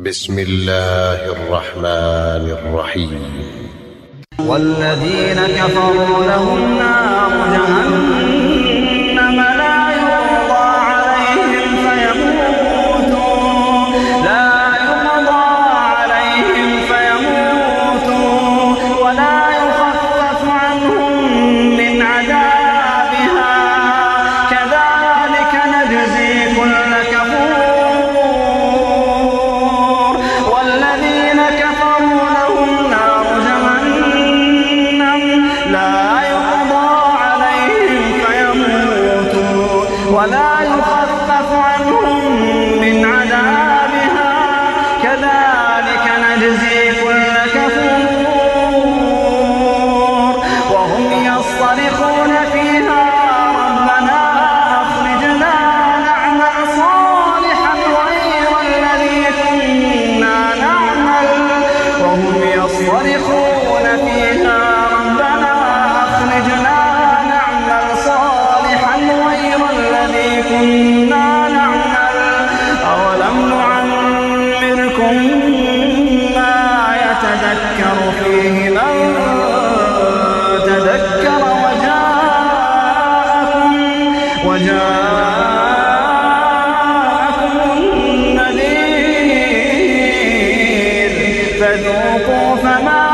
بسم الله الرحمن الرحيم. والذين كفروا لهم نار جهنم لا يقضى عليهم فيموتوا. لا يقضى عليهم فيموتوا. ولا ولا وجاءكم النذير فذوقوا فما